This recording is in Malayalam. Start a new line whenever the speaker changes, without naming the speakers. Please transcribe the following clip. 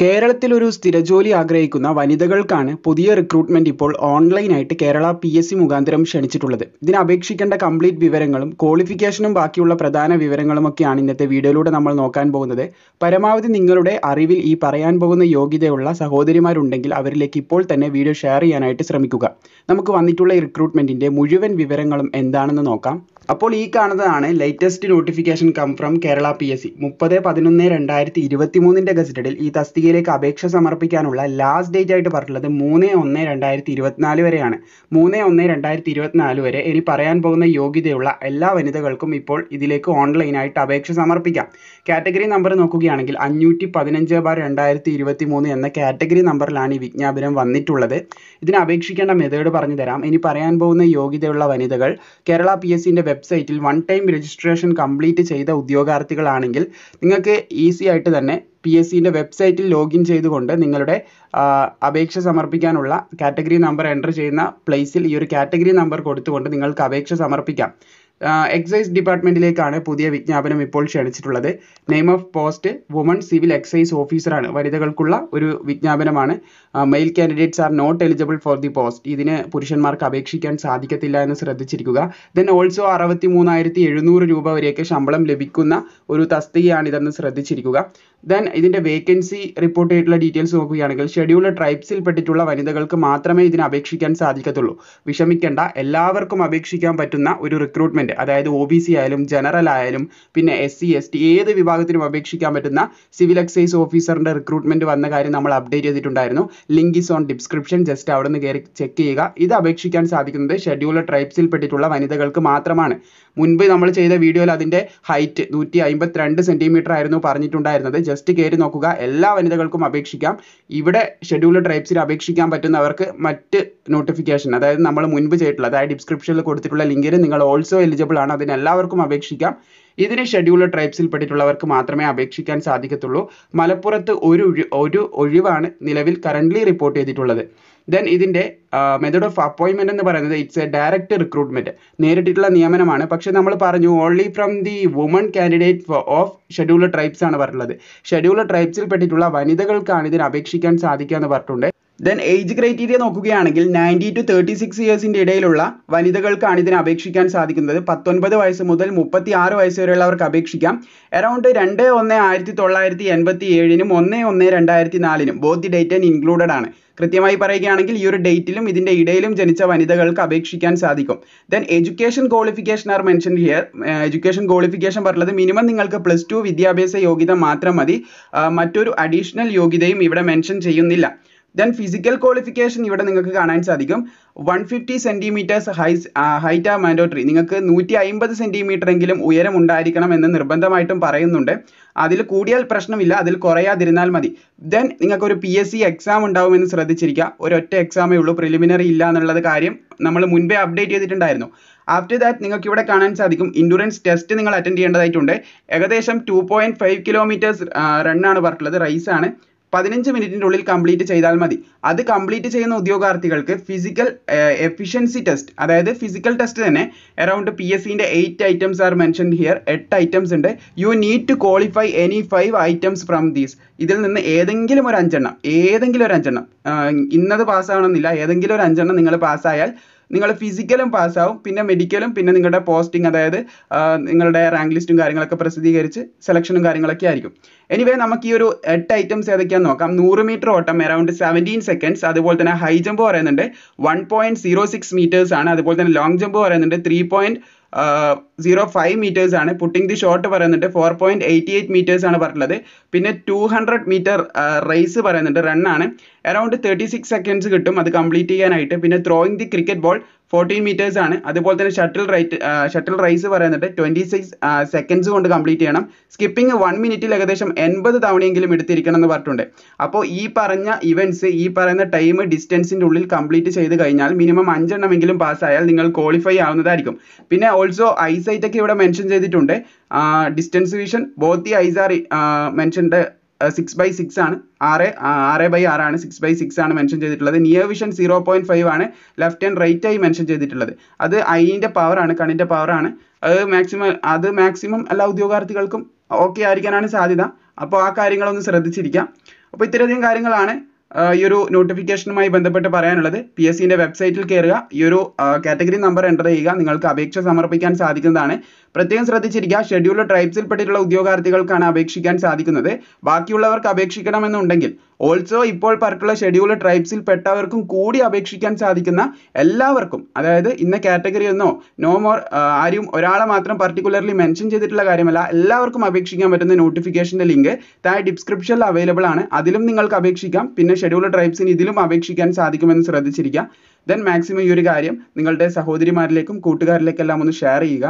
കേരളത്തിൽ ഒരു സ്ഥിരജോലി ആഗ്രഹിക്കുന്ന വനിതകൾക്കാണ് പുതിയ റിക്രൂട്ട്മെന്റ് ഇപ്പോൾ ഓൺലൈനായിട്ട് കേരള പി എസ് സി മുഖാന്തരം ക്ഷണിച്ചിട്ടുള്ളത്. ഇതിന് അപേക്ഷിക്കേണ്ട കംപ്ലീറ്റ് വിവരങ്ങളും ക്വാളിഫിക്കേഷനും ബാക്കിയുള്ള പ്രധാന വിവരങ്ങളുമൊക്കെയാണ് ഇന്നത്തെ വീഡിയോയിലൂടെ നമ്മൾ നോക്കാൻ പോകുന്നത്. പരമാവധി നിങ്ങളുടെ അറിവിൽ ഈ പറയാൻ പോകുന്ന യോഗ്യതയുള്ള സഹോദരിമാരുണ്ടെങ്കിൽ അവരിലേക്ക് ഇപ്പോൾ തന്നെ വീഡിയോ ഷെയർ ചെയ്യാനായിട്ട് ശ്രമിക്കുക. നമുക്ക് വന്നിട്ടുള്ള ഈ റിക്രൂട്ട്മെന്റിന്റെ മുഴുവൻ വിവരങ്ങളും എന്താണെന്ന് നോക്കാം. അപ്പോൾ ഈ കാണുന്നതാണ് latest notification come from Kerala P S C മുപ്പത് പതിനൊന്ന് രണ്ടായിരത്തി ഇരുപത്തി മൂന്നിന്റെ ഗസറ്റഡിൽ ഈ തസ്തികയിലേക്ക് അപേക്ഷ സമർപ്പിക്കാനുള്ള ലാസ്റ്റ് ഡേറ്റ് ആയിട്ട് പറഞ്ഞിട്ടുള്ളത് മൂന്ന് ഒന്ന് രണ്ടായിരത്തി ഇരുപത്തിനാല് വരെയാണ്. മൂന്ന് ഒന്ന് രണ്ടായിരത്തി ഇരുപത്തിനാല് വരെ ഇനി പറയാൻ പോകുന്ന യോഗ്യതയുള്ള എല്ലാ വനിതകൾക്കും ഇപ്പോൾ ഇതിലേക്ക് ഓൺലൈനായിട്ട് അപേക്ഷ സമർപ്പിക്കാം. കാറ്റഗറി നമ്പർ നോക്കുകയാണെങ്കിൽ അഞ്ഞൂറ്റി പതിനഞ്ച് ബാർ രണ്ടായിരത്തി ഇരുപത്തി മൂന്ന് എന്ന കാറ്റഗറി നമ്പറിലാണ് ഈ വിജ്ഞാപനം വന്നിട്ടുള്ളത്. ഇതിന് അപേക്ഷിക്കേണ്ട മെത്തേഡ് പറഞ്ഞു തരാം ഇനി പറയാൻ പോകുന്ന യോഗ്യതയുള്ള വനിതകൾ കേരള പി എസ് സിന്റെ വെബ്സൈറ്റിൽ വൺ ടൈം രജിസ്ട്രേഷൻ കംപ്ലീറ്റ് ചെയ്ത ഉദ്യോഗാർത്ഥികളാണെങ്കിൽ നിങ്ങൾക്ക് ഈസി ആയിട്ട് തന്നെ പി എസ് സിന്റെ വെബ്സൈറ്റിൽ ലോഗിൻ ചെയ്തുകൊണ്ട് നിങ്ങളുടെ അപേക്ഷ സമർപ്പിക്കാനുള്ള കാറ്റഗറി നമ്പർ എന്റർ ചെയ്യുന്ന പ്ലേസിൽ ഈ ഒരു കാറ്റഗറി നമ്പർ കൊടുത്തുകൊണ്ട് നിങ്ങൾക്ക് അപേക്ഷ സമർപ്പിക്കാം. എക്സൈസ് ഡിപ്പാർട്ട്മെന്റിലേക്കാണ് പുതിയ വിജ്ഞാപനം ഇപ്പോൾ ക്ഷണിച്ചിട്ടുള്ളത്. Name of post woman civil excise ഓഫീസറാണ് വനിതകൾക്കുള്ള ഒരു വിജ്ഞാപനമാണ്. Male candidates are not eligible for the post ഇതിന് പുരുഷന്മാർക്ക് അപേക്ഷിക്കാൻ സാധിക്കത്തില്ല എന്ന് ശ്രദ്ധിച്ചിരിക്കുക. ദെൻ ഓൾസോ അറുപത്തി മൂന്നായിരത്തി എഴുന്നൂറ് രൂപ വരെയൊക്കെ ശമ്പളം ലഭിക്കുന്ന ഒരു തസ്തികയാണിതെന്ന് ശ്രദ്ധിച്ചിരിക്കുക. ദെൻ ഇതിന്റെ വേക്കൻസി റിപ്പോർട്ട് ചെയ്തിട്ടുള്ള ഡീറ്റെയിൽസ് നോക്കുകയാണെങ്കിൽ ഷെഡ്യൂൾഡ് ട്രൈബ്സിൽ പെട്ടിട്ടുള്ള വനിതകൾക്ക് മാത്രമേ ഇതിന് അപേക്ഷിക്കാൻ സാധിക്കത്തുള്ളൂ. വിഷമിക്കേണ്ട. എല്ലാവർക്കും അപേക്ഷിക്കാൻ പറ്റുന്ന ഒരു റിക്രൂട്ട്മെന്റ് അതായത് ഒ ആയാലും ജനറൽ ആയാലും പിന്നെ എസ് സി എസ് ടി ഏത് വിഭാഗത്തിനും അപേക്ഷിക്കാൻ പറ്റുന്ന സിവിൽ എക്സൈസ് ഓഫീസറിന്റെ റിക്രൂട്ട്മെന്റ് വന്ന കാര്യം നമ്മൾ അപ്ഡേറ്റ് ചെയ്തിട്ടുണ്ടായിരുന്നു. Link is on description just അവിടെ നിന്ന് കയറി ചെക്ക് ചെയ്യുക. ഇത് അപേക്ഷിക്കാൻ സാധിക്കുന്നത് ഷെഡ്യൂൾഡ് ട്രൈബ്സിൽ പെട്ടിട്ടുള്ള വനിതകൾക്ക് മാത്രമാണ്. മുൻപ് നമ്മൾ ചെയ്ത വീഡിയോയിൽ അതിന്റെ ഹൈറ്റ് നൂറ്റി അമ്പത്തിരണ്ട് സെന്റിമീറ്റർ ആയിരുന്നു പറഞ്ഞിട്ടുണ്ടായിരുന്നത്. ജസ്റ്റ് കയറി നോക്കുക. എല്ലാ വനിതകൾക്കും അപേക്ഷിക്കാം. ഇവിടെ ഷെഡ്യൂൾഡ് ട്രൈബ്സിൽ അപേക്ഷിക്കാൻ പറ്റുന്നവർക്ക് മറ്റ് നോട്ടിഫിക്കേഷൻ അതായത് നമ്മൾ മുൻപ് ചെയ്തിട്ടുള്ള അതായത് ഡിസ്ക്രിപ്ഷനിൽ കൊടുത്തിട്ടുള്ള ലിങ്കിൽ നിങ്ങൾ ഓൾസോ എലിജിബിൾ ആണ്. അതിന് എല്ലാവർക്കും അപേക്ഷിക്കാം. ഇതിന് ഷെഡ്യൂൾഡ് ട്രൈബ്സിൽ പെട്ടിട്ടുള്ളവർക്ക് മാത്രമേ അപേക്ഷിക്കാൻ സാധിക്കത്തുള്ളൂ. മലപ്പുറത്ത് ഒരു ഒരു ഒഴിവാണ് നിലവിൽ കറന്റ്ലി റിപ്പോർട്ട് ചെയ്തിട്ടുള്ളത്. ദെൻ ഇതിന്റെ മെത്തേഡ് ഓഫ് അപ്പോയിൻമെന്റ് എന്ന് പറയുന്നത് ഇറ്റ്സ് എ ഡയറക്റ്റ് റിക്രൂട്ട്മെന്റ് നേരിട്ടിട്ടുള്ള നിയമനമാണ്. പക്ഷേ നമ്മൾ പറഞ്ഞു only from the woman candidate of scheduled tribes ആണ് പറഞ്ഞിട്ടുള്ളത്. ഷെഡ്യൂൾഡ് ട്രൈബ്സിൽ പെട്ടിട്ടുള്ള വനിതകൾക്കാണ് ഇതിന് അപേക്ഷിക്കാൻ സാധിക്കുക എന്ന് പറഞ്ഞിട്ടുണ്ട്. ദെൻ ഏജ് ക്രൈറ്റീരിയ നോക്കുകയാണെങ്കിൽ നയന്റി ടു തേർട്ടി സിക്സ് ഇയേഴ്സിന്റെ ഇടയിലുള്ള വനിതകൾക്കാണ് ഇതിന് അപേക്ഷിക്കാൻ സാധിക്കുന്നത്. പത്തൊൻപത് വയസ്സ് മുതൽ മുപ്പത്തി ആറ് വയസ്സ് വരെയുള്ളവർക്ക് അപേക്ഷിക്കാം. അറൗണ്ട് രണ്ട് ഒന്ന് ആയിരത്തി തൊള്ളായിരത്തി എൺപത്തി ഏഴിനും ഒന്ന് ഒന്ന് രണ്ടായിരത്തി നാലിനും ബോത്ത് ഡേറ്റ് ആൻഡ് ഇൻക്ലൂഡഡ് ആണ്. കൃത്യമായി പറയുകയാണെങ്കിൽ ഈ ഒരു ഡേറ്റിലും ഇതിന്റെ ഇടയിലും ജനിച്ച വനിതകൾക്ക് അപേക്ഷിക്കാൻ സാധിക്കും. Then education qualification are mention here education qualification പറഞ്ഞത് മിനിമം നിങ്ങൾക്ക് പ്ലസ് ടു വിദ്യാഭ്യാസ യോഗ്യത മാത്രം മതി. മറ്റൊരു അഡീഷണൽ യോഗ്യതയും ഇവിടെ മെൻഷൻ ചെയ്യുന്നില്ല. ദെൻ ഫിസിക്കൽ ക്വാളിഫിക്കേഷൻ ഇവിടെ നിങ്ങൾക്ക് കാണാൻ സാധിക്കും. വൺ ഫിഫ്റ്റി സെന്റിമീറ്റേഴ്സ് ഹൈസ് ഹൈറ്റ് ആ മാൻഡോട്ടറി നിങ്ങൾക്ക് നൂറ്റി അമ്പത് സെന്റിമീറ്റർ എങ്കിലും ഉയരം ഉണ്ടായിരിക്കണം എന്ന് നിർബന്ധമായിട്ടും പറയുന്നുണ്ട്. അതിൽ കൂടിയാൽ പ്രശ്നമില്ല അതിൽ കുറയാതിരുന്നാൽ മതി. ദെൻ നിങ്ങൾക്ക് ഒരു പി എസ് സി എക്സാം ഉണ്ടാവുമെന്ന് ശ്രദ്ധിച്ചിരിക്കുക. ഒരൊറ്റ എക്സാമേ ഉള്ളൂ പ്രിലിമിനറി ഇല്ല എന്നുള്ളത് കാര്യം നമ്മൾ മുൻപേ അപ്ഡേറ്റ് ചെയ്തിട്ടുണ്ടായിരുന്നു. ആഫ്റ്റർ ദാറ്റ് നിങ്ങൾക്ക് ഇവിടെ കാണാൻ സാധിക്കും. ഇൻഡുറൻസ് ടെസ്റ്റ് നിങ്ങൾ അറ്റൻഡ് ചെയ്യേണ്ടതായിട്ടുണ്ട്. ഏകദേശം ടു പോയിന്റ് ഫൈവ് കിലോമീറ്റേഴ്സ് റണ്ണാണ് പറഞ്ഞിട്ടുള്ളത്. റൈസാണ് പതിനഞ്ച് മിനിറ്റിന്റെ ഉള്ളിൽ കംപ്ലീറ്റ് ചെയ്താൽ മതി. അത് കംപ്ലീറ്റ് ചെയ്യുന്ന ഉദ്യോഗാർത്ഥികൾക്ക് ഫിസിക്കൽ എഫിഷ്യൻസി ടെസ്റ്റ് അതായത് ഫിസിക്കൽ ടെസ്റ്റ് തന്നെ അറൗണ്ട് പി എസ് സിന്റെ eight items are mention here എട്ട് ഐറ്റംസ് ഉണ്ട്. You need to qualify any five items from these ഇതിൽ നിന്ന് ഏതെങ്കിലും ഒരു അഞ്ചെണ്ണം ഏതെങ്കിലും ഒരു അഞ്ചെണ്ണം ഇന്നത് പാസ്സാവണമെന്നില്ല ഏതെങ്കിലും ഒരു അഞ്ചെണ്ണം നിങ്ങൾ പാസ്സായാൽ നിങ്ങൾ ഫിസിക്കലും പാസ്സാവും പിന്നെ മെഡിക്കലും പിന്നെ നിങ്ങളുടെ പോസ്റ്റിംഗ് അതായത് നിങ്ങളുടെ റാങ്ക് ലിസ്റ്റും കാര്യങ്ങളൊക്കെ പ്രസിദ്ധീകരിച്ച് സെലക്ഷനും കാര്യങ്ങളൊക്കെ ആയിരിക്കും. എനിവേ നമുക്ക് ഈ ഒരു എട്ട് ഐറ്റംസ് ഏതൊക്കെയാണെന്ന് നോക്കാം. നൂറ് മീറ്റർ ഓട്ടം അറൗണ്ട് സെവന്റീൻ സെക്കൻഡ്സ് അതുപോലെ തന്നെ ഹൈ ജമ്പ് പറയുന്നുണ്ട്. One point zero six metres ആണ്. അതുപോലെ തന്നെ ലോങ് ജമ്പ് പറയുന്നുണ്ട്. Three point zero five metres ആണ്. പുട്ടിംഗ് ദി ഷോട്ട് പറയുന്നുണ്ട്. Four point eighty eight metres ആണ് പറഞ്ഞിട്ടുള്ളത്. പിന്നെ ടു ഹൺഡ്രഡ് മീറ്റർ റേസ് പറയുന്നുണ്ട്. റണ്ണാണ് അറൗണ്ട് തേർട്ടി സിക്സ് സെക്കൻഡ്സ് കിട്ടും അത് കംപ്ലീറ്റ് ചെയ്യാനായിട്ട്. പിന്നെ throwing the cricket ball fourteen metres ആണ്. അതുപോലെ തന്നെ ഷട്ടിൽ റൈറ്റ് ഷട്ടിൽ റൈസ് പറയുന്നുണ്ട്. ട്വന്റി സിക്സ് സെക്കൻഡ്സ് കൊണ്ട് കംപ്ലീറ്റ് ചെയ്യണം. സ്കിപ്പിംഗ് വൺ മിനിറ്റിൽ ഏകദേശം എൺപത് തവണയെങ്കിലും എടുത്തിരിക്കണം എന്ന് പറഞ്ഞിട്ടുണ്ട്. അപ്പോൾ ഈ പറഞ്ഞ ഇവന്റ്സ് ഈ പറയുന്ന ടൈം ഡിസ്റ്റൻസിന്റെ ഉള്ളിൽ കംപ്ലീറ്റ് ചെയ്ത് കഴിഞ്ഞാൽ മിനിമം അഞ്ചെണ്ണമെങ്കിലും പാസ്സായാൽ നിങ്ങൾ ക്വാളിഫൈ ആവുന്നതായിരിക്കും. പിന്നെ ഓൾസോ ഐസൈറ്റ് ഒക്കെ ഇവിടെ മെൻഷൻ ചെയ്തിട്ടുണ്ട്. Distance vision both the eyes are mentioned six by six ആണ്. ആറ് ആറ് ബൈ ആറാണ് സിക്സ് ബൈ സിക്സ് ആണ് മെൻഷൻ ചെയ്തിട്ടുള്ളത്. Near vision zero point five ആണ് ലെഫ്റ്റ് ആൻഡ് റൈറ്റ് ആയി മെൻഷൻ ചെയ്തിട്ടുള്ളത്. അത് ഐന്റെ പവറാണ് കണ്ണിന്റെ പവറാണ് അത് മാക്സിമം അത് മാക്സിമം എല്ലാ ഉദ്യോഗാർത്ഥികൾക്കും ഓക്കെ ആയിരിക്കാനാണ് സാധ്യത. അപ്പോൾ ആ കാര്യങ്ങളൊന്ന് ശ്രദ്ധിച്ചിരിക്കാം. അപ്പോൾ ഇത്രയധികം കാര്യങ്ങളാണ്. ഈ ഒരു നോട്ടിഫിക്കേഷനുമായി ബന്ധപ്പെട്ട് പറയാനുള്ളത് പി എസ് സിന്റെ വെബ്സൈറ്റിൽ കയറുക ഈ ഒരു കാറ്റഗറി നമ്പർ എന്റർ ചെയ്യുക. നിങ്ങൾക്ക് അപേക്ഷ സമർപ്പിക്കാൻ സാധിക്കുന്നതാണ്. പ്രത്യേകം ശ്രദ്ധിച്ചിരിക്കുക ഷെഡ്യൂൾഡ് ട്രൈബ്സിൽപ്പെട്ടിട്ടുള്ള ഉദ്യോഗാർത്ഥികൾക്കാണ് അപേക്ഷിക്കാൻ സാധിക്കുന്നത്. ബാക്കിയുള്ളവർക്ക് അപേക്ഷിക്കണമെന്നുണ്ടെങ്കിൽ ഓൾസോ ഇപ്പോൾ പറഞ്ഞിട്ടുള്ള ഷെഡ്യൂൾ ട്രൈബ്സിൽ പെട്ടവർക്കും കൂടി അപേക്ഷിക്കാൻ സാധിക്കുന്ന എല്ലാവർക്കും അതായത് ഇന്ന കാറ്റഗറി എന്നോ നോ മോർ ആരും ഒരാളെ മാത്രം പർട്ടിക്കുലർലി മെൻഷൻ ചെയ്തിട്ടുള്ള കാര്യമല്ല എല്ലാവർക്കും അപേക്ഷിക്കാൻ പറ്റുന്ന നോട്ടിഫിക്കേഷന്റെ ലിങ്ക് താഴെ ഡിസ്ക്രിപ്ഷനിൽ അവൈലബിൾ ആണ്. അതിലും നിങ്ങൾക്ക് അപേക്ഷിക്കാം. പിന്നെ ഷെഡ്യൂൾ ട്രൈബ്സിന് ഇതിലും അപേക്ഷിക്കാൻ സാധിക്കുമെന്ന് ശ്രദ്ധിച്ചിരിക്കുക ദെൻ മാക്സിമം ഈ ഒരു കാര്യം നിങ്ങളുടെ സഹോദരിമാരിലേക്കും കൂട്ടുകാരിലേക്കെല്ലാം ഒന്ന് ഷെയർ ചെയ്യുക.